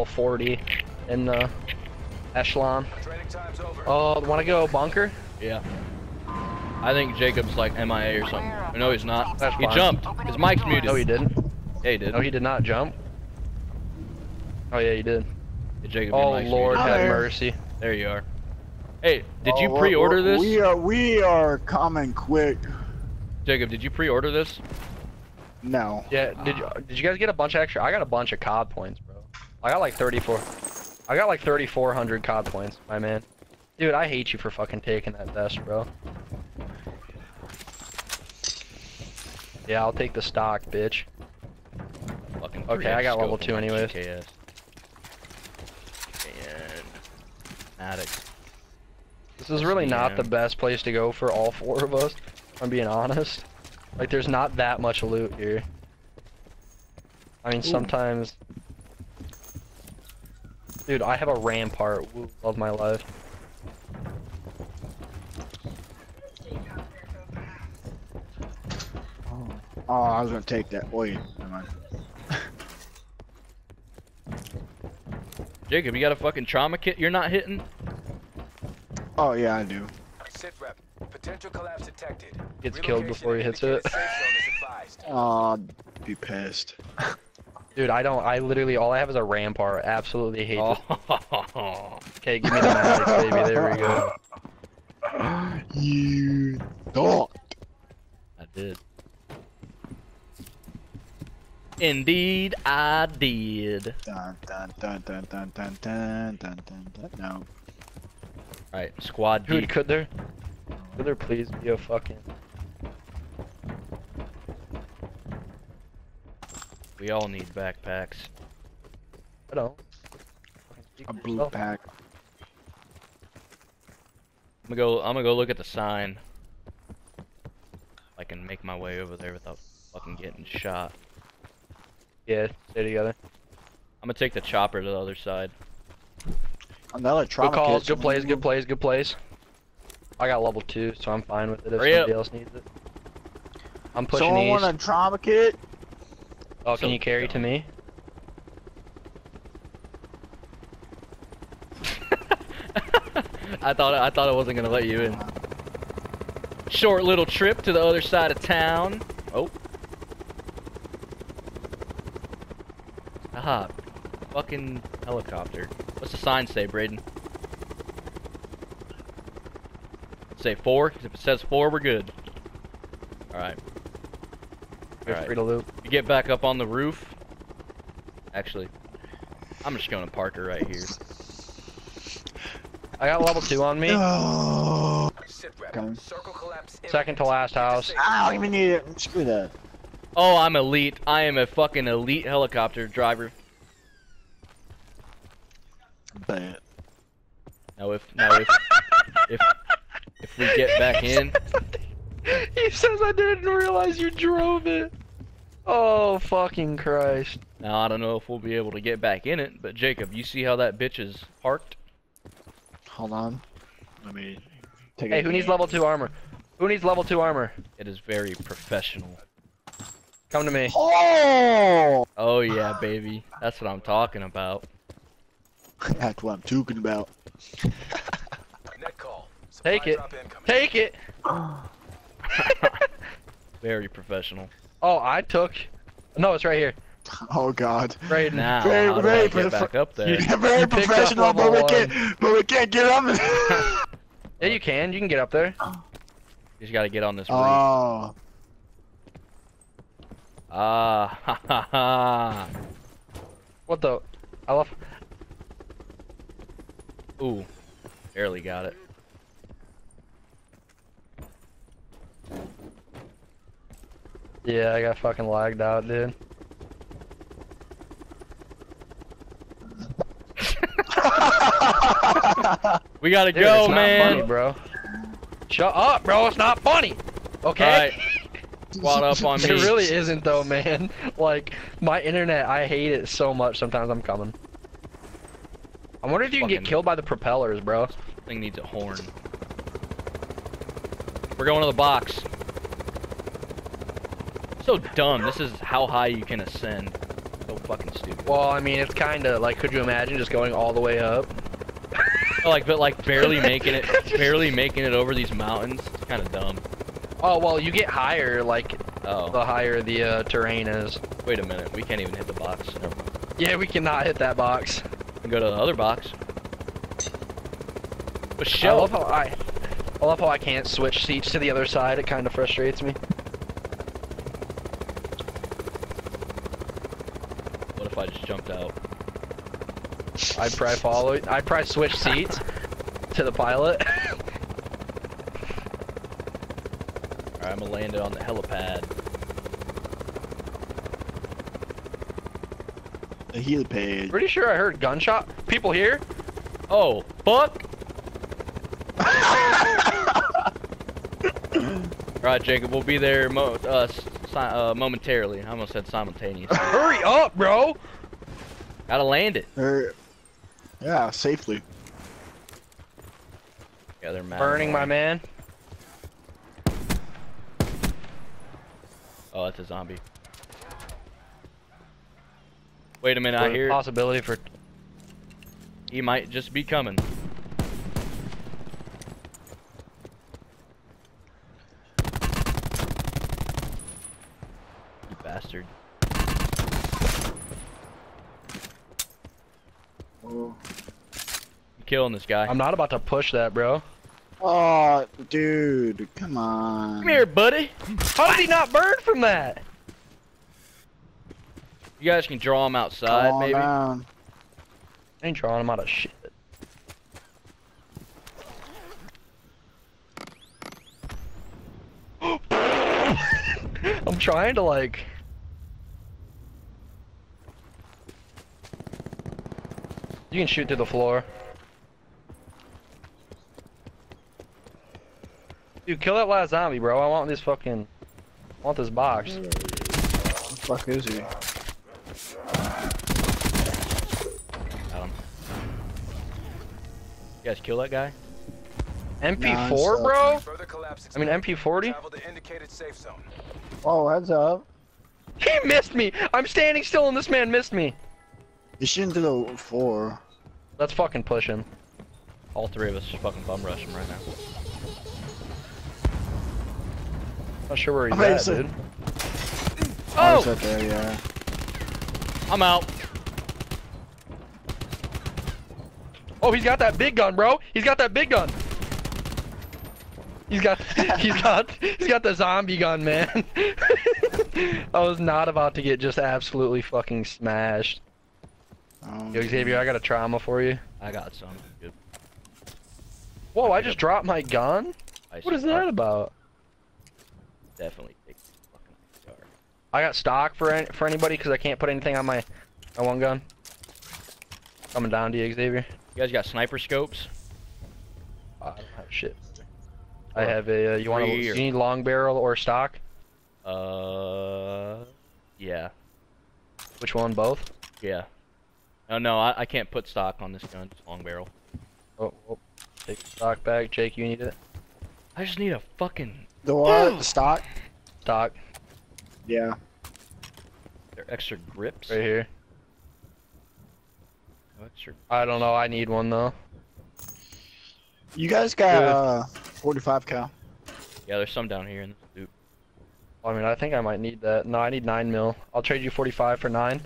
level 40 in the echelon. Time's over. Oh, want to go bunker? Yeah. I think Jacob's like MIA or something. No, he's not. That's he fine. jumped. His mic's muted. No, he didn't. Yeah, he did. No, he did not jump. Oh yeah, he did. Yeah, Jacob, Oh Lord, muted. have There. mercy. There you are. Hey, did Oh, you pre-order this? We are we are coming quick. Jacob, did you pre-order this? No. Yeah, did you did you guys get a bunch of extra? I got a bunch of COD points, bro. I got like 34. I got like 3,400 COD points, my man. Dude, I hate you for fucking taking that vest, bro. Yeah, I'll take the stock, bitch. Fucking Okay, I got level two on anyways. GKS. And Attic. This is really not the best place to go for all four of us. if I'm being honest. Like, there's not that much loot here. I mean, sometimes. Dude, I have a rampart. Woo, love my life. Oh, I was gonna take that. Wait, never mind. Jacob, you got a fucking trauma kit you're not hitting? Oh yeah, I do. Sit rep. Potential collapse detected. Gets killed before he hits it. Relocation to indicated safe zone is advised. Oh, be pissed. Dude, I don't. I literally all I have is a rampart. Absolutely hate this. Oh. Okay, give me the magics, baby. There we go. You thought. I did. Indeed, I did. Dun dun dun dun dun dun dun dun dun dun. No. Alright, squad Dude, deep. could there, could there please be a fucking? We all need backpacks. I don't. A blue pack. I'm gonna go. I'm gonna go look at the sign. I can make my way over there without fucking getting shot. Yeah, stay together. I'm gonna take the chopper to the other side. Another Good trauma calls, kit. good plays, good plays, good plays. I got level two, so I'm fine with it if Hurry somebody up. else needs it. I'm pushing Someone east. want a trauma kit? Oh, can So- you carry to me? I thought I thought I wasn't gonna let you in. Short little trip to the other side of town. Oh. Aha. Fucking helicopter. What's the sign say, Braden? Say four? If it says four, we're good. Alright. Feel Alright. free to loop. You get back up on the roof. Actually, I'm just gonna park her right here. I got level two on me. No. Coming. Second to last house. I don't even need it. Screw that. Oh, I'm elite. I am a fucking elite helicopter driver. Bad. Now if now if if if we get back in, he says I didn't realize you drove it. Oh fucking Christ! now I don't know if we'll be able to get back in it. But Jacob, you see how that bitch is parked? Hold on. Let me take Hey, a- who needs level two armor? Who needs level two armor? It is very professional. Come to me. Oh! Oh yeah, baby. That's what I'm talking about. That's what I'm talking about. Net call. Take it. Take it. Very professional. Oh, I took. No, it's right here. Oh God. Right Now Very- how do very I get back up there? Yeah, very You professional, but we can't. But we can't get up. Yeah, you can. You can get up there. You just gotta get on this roof. oh. Ah, ha ha ha. What the? I love. Ooh, barely got it. Yeah, I got fucking lagged out, dude. We gotta Dude, go, man. funny, bro. Shut up, bro. It's not funny. Okay. Squad up on me. It really isn't though, man. Like my internet, I hate it so much. Sometimes I'm coming. I wonder if you can get killed by the propellers, bro. Thing needs a horn. We're going to the box. So dumb. This is how high you can ascend. So fucking stupid. Well, I mean, it's kind of like, could you imagine just going all the way up? like, but like barely making it, barely making it over these mountains. It's kind of dumb. Oh well, you get higher like Oh, the higher the uh, terrain is. wait a minute. We can't even hit the box. Yeah, we cannot hit that box. Can go to the other box. But I show. love how I, I love how I can't switch seats to the other side. It kind of frustrates me. What if I just jumped out? I'd probably follow. I'd probably switch seats to the pilot. Alright, I'm gonna land it on the helipad. The helipad. Pretty sure I heard gunshot. People here. Oh, fuck! Alright, Jacob, we'll be there mo uh, si uh, momentarily. I almost said simultaneously. Hurry up, bro. Gotta land it. Or, yeah, safely. Yeah, they're mad. Burning my man. Oh, that's a zombie. Wait a minute, I hear possibility for. he might just be coming. You bastard. Oh. I'm killing this guy. I'm not about to push that, bro. oh, dude, come on. Come here, buddy. How did he not burn from that? You guys can draw him outside, Calm maybe. down. I ain't drawing him out of shit. I'm trying to like. You can shoot through the floor. Dude, kill that last zombie, bro. I want this fucking. I want this box. What the fuck is he? Got him. You guys kill that guy? MP4, bro? I mean. MP40? Travel to indicated safe zone. Oh, heads up. He missed me! I'm standing still and this man missed me! You shouldn't do the four. Let's fucking push him. All three of us just fucking bum rush him right now. Not sure where he's Okay, at, so- dude. Oh, Oh! right there, yeah. I'm out. Oh, he's got that big gun, bro! He's got that big gun! He's got, he's got, he's got the zombie gun, man. I was not about to get just absolutely fucking smashed. Um, Yo, Xavier, I got a trauma for you. I got some. Good. Whoa, I just dropped my gun? I What is that about? Definitely take this fucking. I got stock for any, for anybody because I can't put anything on my, my one gun. Coming down to you, Xavier. You guys got sniper scopes? I don't have shit. I have a. Uh, you want to? Three You need long barrel or stock? Uh, yeah, Which one? Both? yeah. Oh no, I, I can't put stock on this gun. It's long barrel. Oh, oh. Take the stock back, Jake. You need it. I just need a fucking. The what? The stock? Stock Yeah. They're extra grips. right here. Oh, extra. I don't know. I need one though. You guys got Good. uh 45 cal. Yeah, there's some down here in the loop. I mean, I think I might need that. No, I need nine mil. I'll trade you 45 for nine.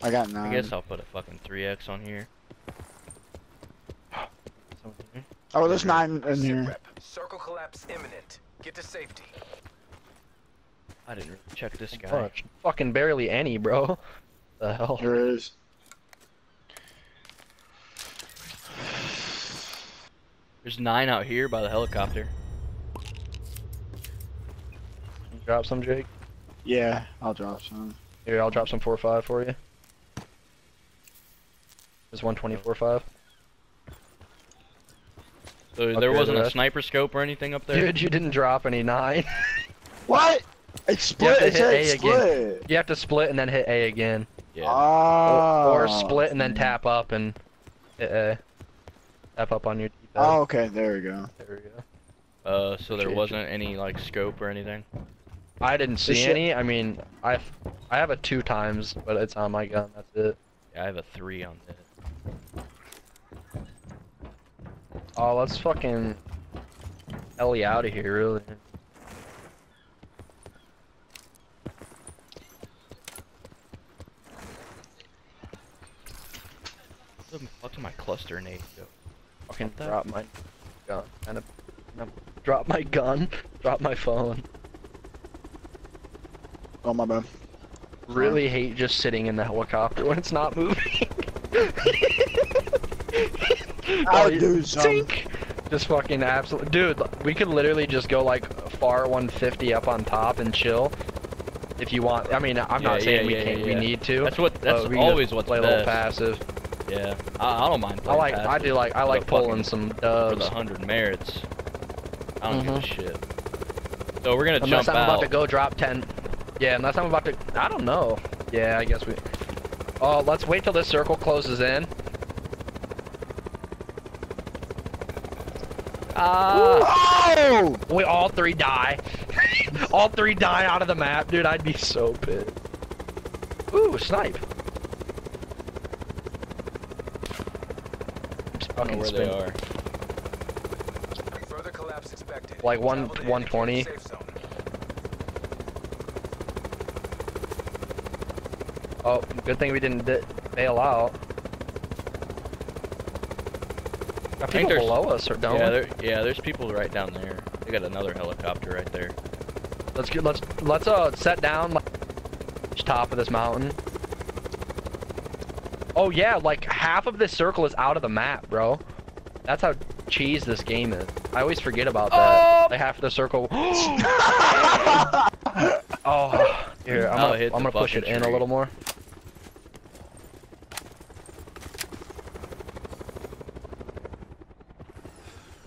I got 9. I guess I'll put a fucking 3x on here. Oh, there's nine in here. Rep. Collapse imminent. Get to safety. I didn't check this guy. Fuck. Fucking barely any, bro. The hell. There is. There's nine out here by the helicopter. Drop some, Jake. Yeah, I'll drop some. Here, I'll drop some four five for you. There's one twenty four five. So Okay, there wasn't the a sniper scope or anything up there. Dude, you didn't drop any nine. What? It split. to It hit said A it again. split. you have to split and then hit A again. Yeah. Oh. Or, or split and then tap up and hit A. Tap up on your D-pad. Oh, okay. There we go. There we go. Uh, so there Shit. wasn't any like scope or anything. I didn't see any. I mean, I I have a two times, but it's on my gun. That's it. Yeah, I have a three on this. Oh, let's fucking Ellie out of here, really. Where the fuck my cluster nade go? Fucking that? drop my gun. Kind of, drop my gun. Drop my phone. Oh my bad. Really hate just sitting in the helicopter when it's not moving. I'll do something. Just fucking absolute, dude. We could literally just go like far 150 up on top and chill. If you want, I mean, I'm not saying yeah, we yeah, can't. yeah, We need to. That's what. That's we can just always what's play a little passive. Yeah, I, I don't mind I playing like. I do like. I like the fucking- pulling some for dubs. the hundred merits. I don't give a Mhm. shit. So we're gonna Unless jump I'm out. about to go drop 10. Yeah, unless I'm about to. I don't know. Yeah, I guess we. Oh, let's wait till this circle closes in. Ah! Oh! We all three die. all three die out of the map, dude. I'd be so pissed. Ooh, snipe. I don't know fucking where they are. Further collapse expected. Like one- 120. indicated safe zone. Oh, good thing we didn't di- bail out. Got think people there's- below us, or don't Yeah, we? there, yeah. There's people right down there. They got another helicopter right there. Let's get let's let's uh set down like top of this mountain. Oh yeah, like half of this circle is out of the map, bro. That's how cheese this game is. I always forget about that. Oh! Like half of the circle. oh, here I'm I'll gonna, hit I'm gonna push it fucking in a little more.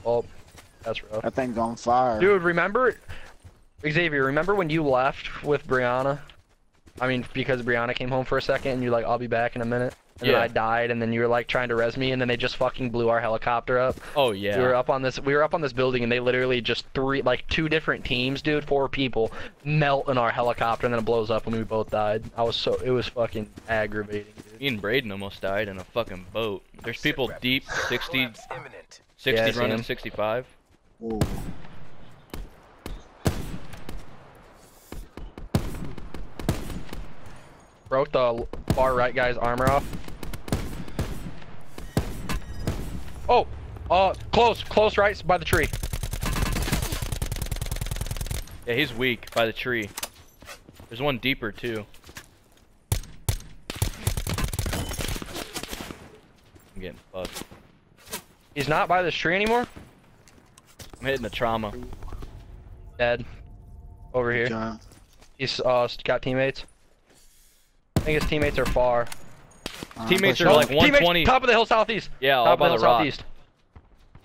Oh, that's rough. That thing's on fire. Dude, remember, Xavier, remember when you left with Brianna? I mean, because Brianna came home for a second and you're like, I'll be back in a minute. And Yeah. then I died and then you were like trying to res me and then they just fucking blew our helicopter up. Oh yeah. We were up on this we were up on this building and they literally just three like two different teams, dude, four people melt in our helicopter and then it blows up and we both died. I was so it was fucking aggravating, dude. Me and Braden almost died in a fucking boat. There's people deep, 60, imminent. 60 Yeah, running 65. Whoa. Broke the far right guy's armor off. Oh, uh, close, close right by the tree. Yeah, he's weak by the tree. There's one deeper too. I'm getting fucked. He's not by this tree anymore. I'm hitting the trauma. Dead. Over here. Okay. He's uh got teammates. I think his teammates are far. Uh, Teammates push are it. like Teammates, 120. top of the hill southeast. Yeah, all top by of the the southeast.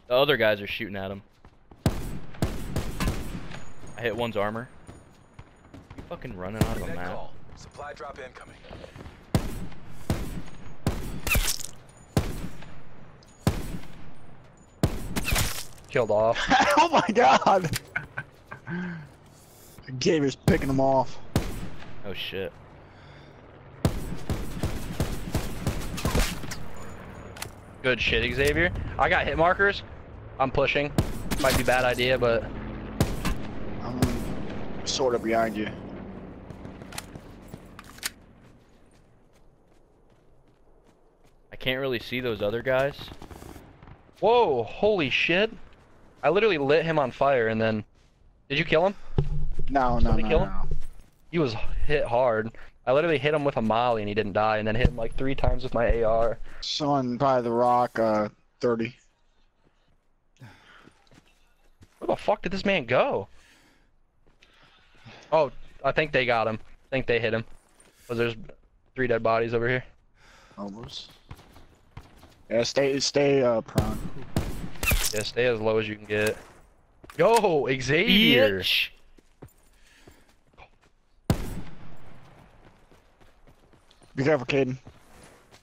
The other guys are shooting at him. I hit one's armor. You fucking running out of a map. Supply drop incoming. Killed off. oh my god! Xavier's picking them off. Oh shit. Good shit, Xavier. I got hit markers. I'm pushing. Might be bad idea, but I'm sort of behind you. I can't really see those other guys. whoa, holy shit! I literally lit him on fire, and then did you kill him? No, no, Somebody no, kill no. him? He was hit hard. I literally hit him with a molly, and he didn't die, and then hit him like three times with my AR. Someone by the rock, uh, 30. Where the fuck did this man go? Oh, I think they got him. I think they hit him. Cause there's three dead bodies over here. Almost. Yeah, stay, stay, uh, prone. Yeah, stay as low as you can get. Yo, Xavier. Bitch! Be careful, Caden.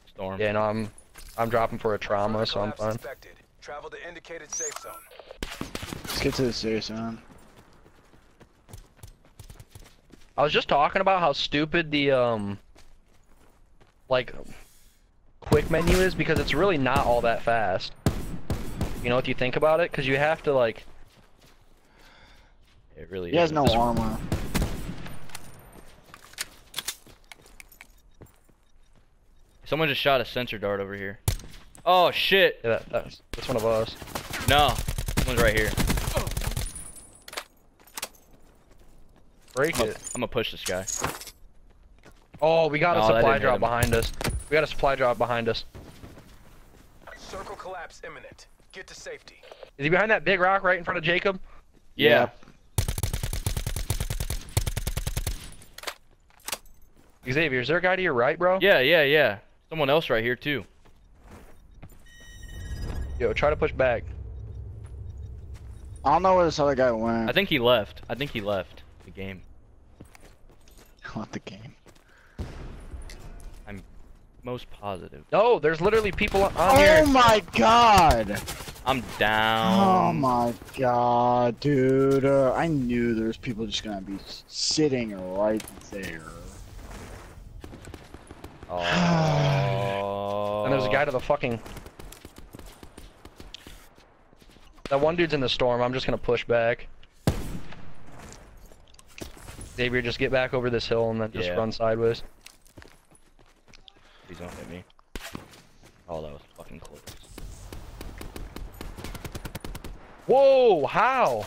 Storm. Yeah, no, I'm I'm dropping for a trauma, so I'm fine. Expected. Travel to indicated safe zone. Let's get to the serious zone. I was just talking about how stupid the um like quick menu is because it's really not all that fast. You know if you think about it, because you have to like It really He has is. no armor. Someone just shot a sensor dart over here. Oh shit! yeah, that, that's that's one of us. No, someone's right here. Break it. I'm it. gonna push this guy. Oh, we got No, a supply drop behind us. We got a supply drop behind us. Circle collapse imminent. Get to safety. Is he behind that big rock right in front of Jacob? Yeah. Xavier, is there a guy to your right, bro? Yeah, yeah, yeah. Someone else right here too. Yo, try to push back. I don't know where this other guy went. I think he left. I think he left the game. Not the game. I'm most positive. No, there's literally people on Oh here. my god! I'm down. Oh my god, dude. Uh, I knew there's people just gonna be sitting right there. Oh. And there's a guy to the fucking. That one dude's in the storm. I'm just gonna push back. Xavier, just get back over this hill and then just Yeah. run sideways. Please don't hit me. Oh, that was fucking close. Whoa! How?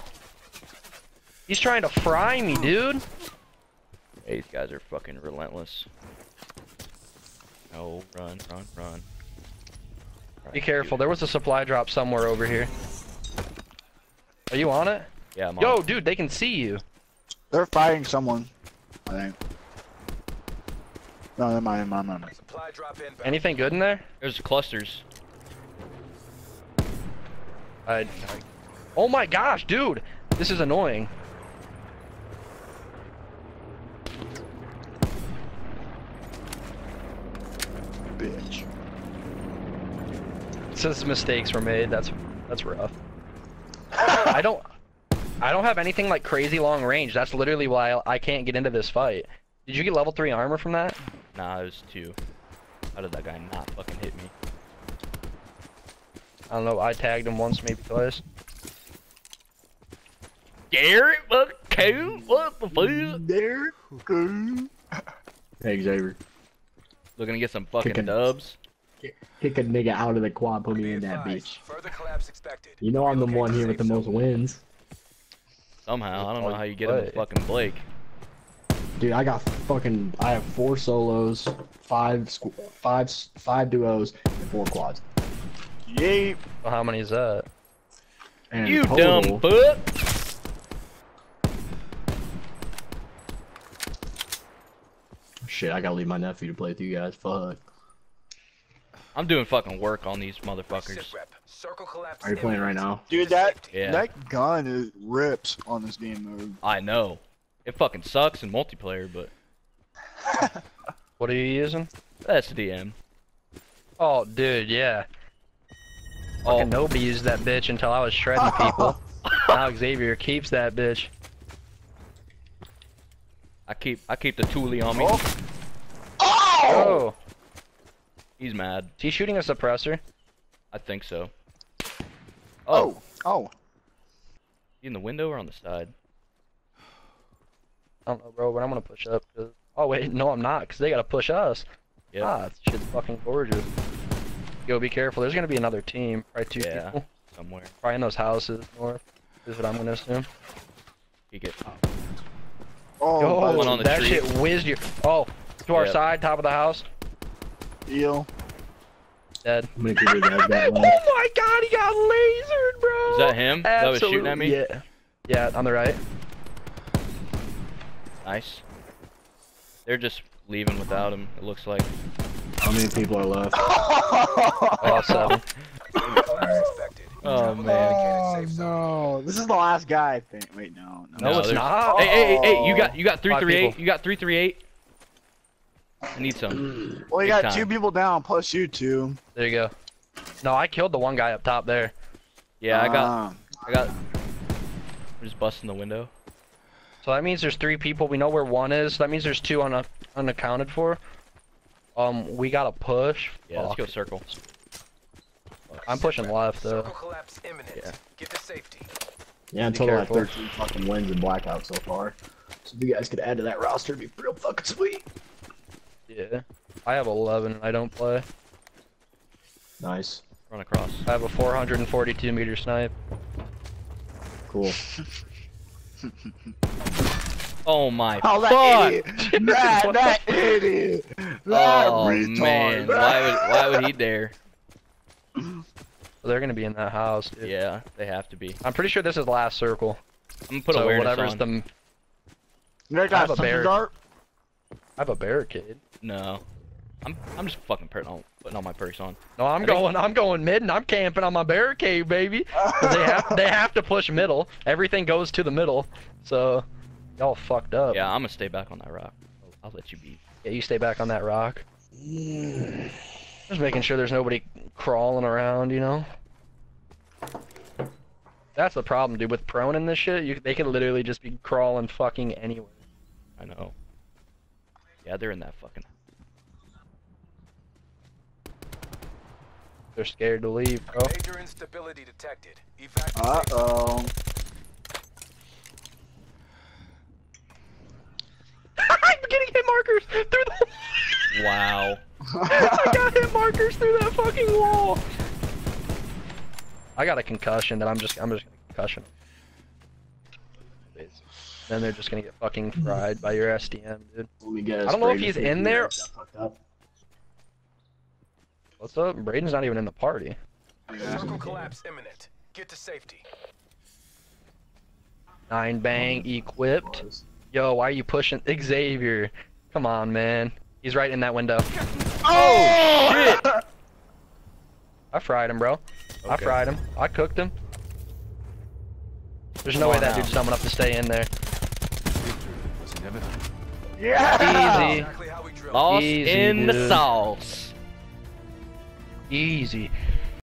He's trying to fry me, dude. Hey, these guys are fucking relentless. No, run, run, run. Be careful. dude. There was a supply drop somewhere over here. Are you on it? Yeah, I'm on. Yo, dude, they can see you. They're fighting someone. I think. No, never mind, never mind, never. Supply drop inbound. Anything good in there? There's clusters. I, I. Oh my gosh, dude! This is annoying. Bitch. Since mistakes were made, that's that's rough. I don't I don't have anything like crazy long range. That's literally why I, I can't get into this fight. Did you get level 3 armor from that? Nah, it was two. How did that guy not fucking hit me? I don't know. I tagged him once, maybe twice. Garrett, what cool? What the fuck? There. Good. Hey Xavier, Looking to get some fucking Kicking. dubs. kick a nigga out of the quad, put me in that advised, bitch. Further collapse expected. You know I'm the one here with the most wins. Somehow, I don't know how you get him fucking Blake. Dude, I got fucking, I have four solos, five, squ- five, s- five duos, and four quads. Yay. Well, how many is that? And You total, dumb fuck! Shit, I gotta leave my nephew to play with you guys. Fuck. I'm doing fucking work on these motherfuckers. Circle collapse Are you playing right now? Dude, that. Yeah. that gun is rips on this game mode. I know. It fucking sucks in multiplayer, but What are you using? that's DM. Oh, dude, yeah. Oh, Fucking nobody used that bitch until I was shredding people. now Xavier keeps that bitch. I keep I keep the toolie on me. Oh. Oh! He's mad. Is he shooting a suppressor? I think so. Oh, Oh. Oh. you in the window or on the side? I don't know, bro, but I'm gonna push up. 'cause- Oh, wait, no, I'm not, because they gotta push us. Yep. Ah, this shit's fucking gorgeous. Yo, be careful. There's gonna be another team. Probably two Yeah. people. Somewhere. Probably in those houses north. Is what I'm gonna assume. He get Oh. Yo, by one on the that tree. shit whizzed you. Oh, to our Yep. side, top of the house. deal. Dead. I'm gonna give you that Oh one. my god, he got lasered, bro. Is that him? That was shooting at me? Yeah. Yeah, on the right. nice. They're just leaving without him. It looks like. How many people are left? Oh, seven. Collapse expected. Oh, man. Oh no! This is the last guy. I think. Wait, no. No, No, it's there's- not. Hey, hey, hey, hey! You oh. got you got three Five three eight. people. You got three three eight. I need some. Well, you Big got time. two people down plus you two. There you go. No, I killed the one guy up top there. Yeah, I got Ah. I got. I'm just busting the window. So that means there's three people. We know where one is. That means there's two un unaccounted for. Um, we gotta push. Yeah, let's go circle. I'm pushing left though. Circle collapse imminent. Yeah. Get to safety. Yeah, until we're at careful. 13 fucking wins and blackout so far. So if you guys could add to that roster, it'd be real fucking sweet. Yeah. I have 11 and I don't play. Nice. Run across. I have a 442 meter snipe. Cool. Oh my Oh, that fuck! idiot! That, that idiot! Oh, that Oh retard! man, why would why would he dare? So they're gonna be in that house, dude. Yeah, they have to be. I'm pretty sure this is the last circle. I'm gonna put so awareness whatever's on. the. You got a a bear. dart? I have a barricade. No, I'm I'm just fucking putting all putting all my perks on. No, I'm I think- going. I'm going mid, and I'm camping on my barricade, baby. they have they have to push middle. Everything goes to the middle. So y'all fucked up. Yeah, I'm gonna stay back on that rock. I'll, I'll let you be. Yeah, you stay back on that rock. Mm. Just making sure there's nobody crawling around, you know. That's the problem, dude. With prone in this shit, you they could literally just be crawling fucking anywhere. I know. Yeah, they're in that fucking. They're scared to leave, bro. Major instability detected. Uh oh. I'm getting hit markers through the. Wow. I got hit markers through that fucking wall. I got a concussion that I'm just I'm just gonna concussion. him. Then they're just gonna get fucking fried by your SDM, dude. Let me guess. I don't know if he's in there. guys got fucked up. What's up? Braden's not even in the party. Circle collapse imminent. Get to safety. Nine bang equipped. Yo, why are you pushing Xavier? Come on, man. He's right in that window. Oh, oh shit! I fried him, bro. I fried him. I cooked him. There's no way that now. dude's dumb enough to stay in there. Yeah! Easy. Exactly how we drilled. Lost Easy, in the dude. sauce. Easy.